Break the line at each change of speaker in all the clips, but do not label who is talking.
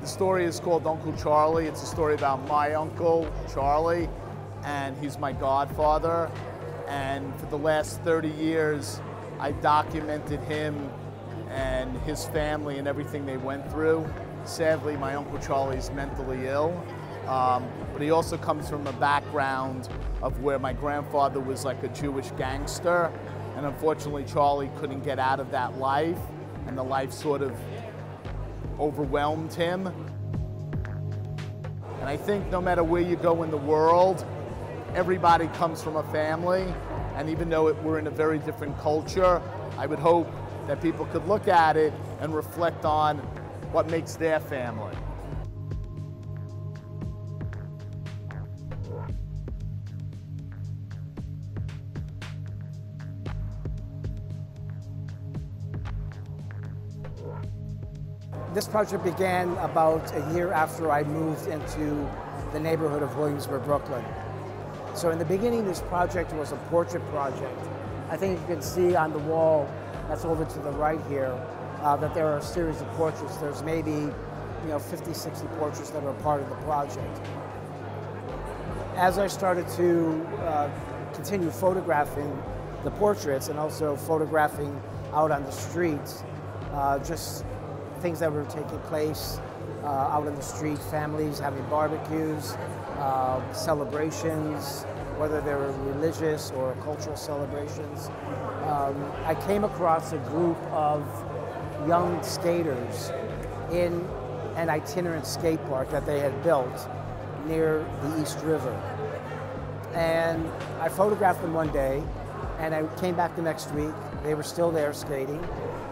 The story is called Uncle Charlie. It's a story about my uncle, Charlie, and he's my godfather. And for the last 30 years, I documented him and his family and everything they went through. Sadly, my Uncle Charlie's mentally ill um, but he also comes from a background of where my grandfather was like a Jewish gangster, and unfortunately, Charlie couldn't get out of that life, and the life sort of overwhelmed him. And I think no matter where you go in the world, everybody comes from a family, and even though it, we're in a very different culture, I would hope that people could look at it and reflect on what makes their family.
This project began about a year after I moved into the neighborhood of Williamsburg, Brooklyn. So in the beginning, this project was a portrait project. I think you can see on the wall that's over to the right here uh, that there are a series of portraits. There's maybe you know 50, 60 portraits that are part of the project. As I started to uh, continue photographing the portraits and also photographing out on the streets, uh, just things that were taking place uh, out in the street, families having barbecues, uh, celebrations, whether they were religious or cultural celebrations. Um, I came across a group of young skaters in an itinerant skate park that they had built near the East River. And I photographed them one day, and I came back the next week. They were still there skating.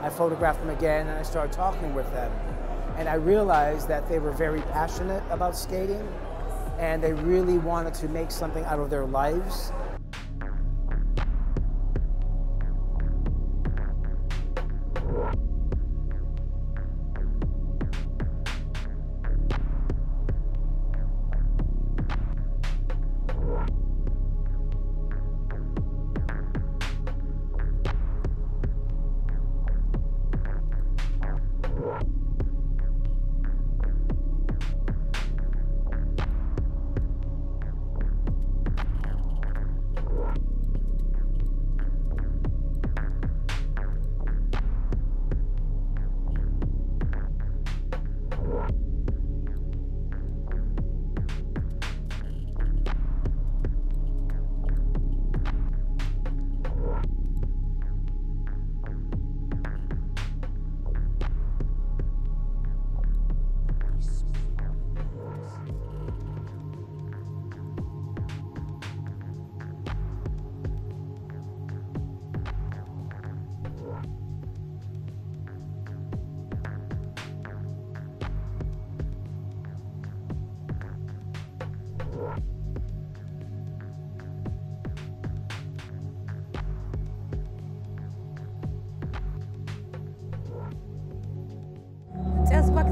I photographed them again, and I started talking with them. And I realized that they were very passionate about skating, and they really wanted to make something out of their lives.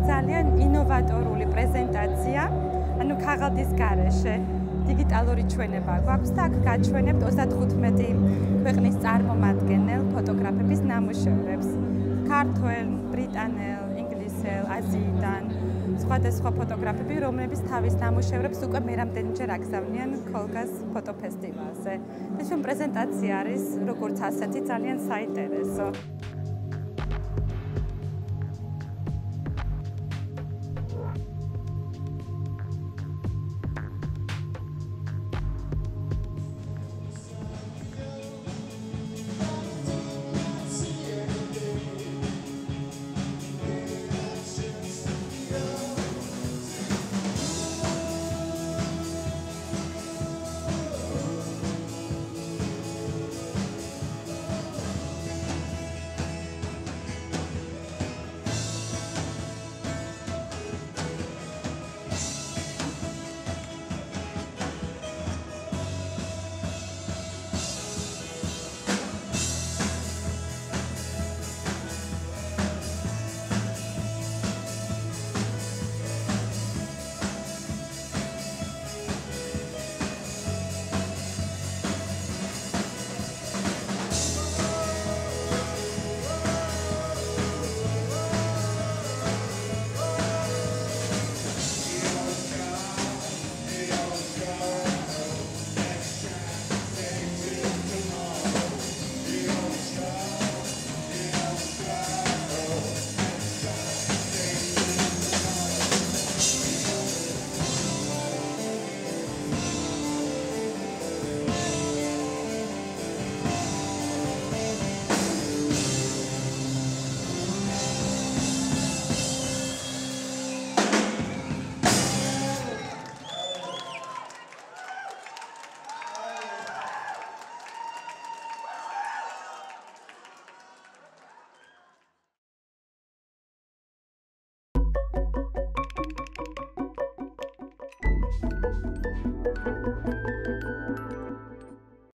ძალიან ინოვატორული პრეზენტაცია, ანუ ქაღალდის გარეშე დიგიტალური ჩვენება გვაქვს და აქ გაჩვენებთ 35 ქვეყნის წარმომადგენელ ფოტოგრაფების ნამუშევრებს. ქართველ, ბრიტანელ, ინგლისელ, აზიიდან სხვადასხვა ფოტოგრაფები, რომლებიც თავის ნამუშევრებს უკვე მერამდენჯერ აგზავნიან კოლგას ფოტოფესტივალზე. ეს პრეზენტაცია არის როგორც ასეთი ძალიან საინტერესო.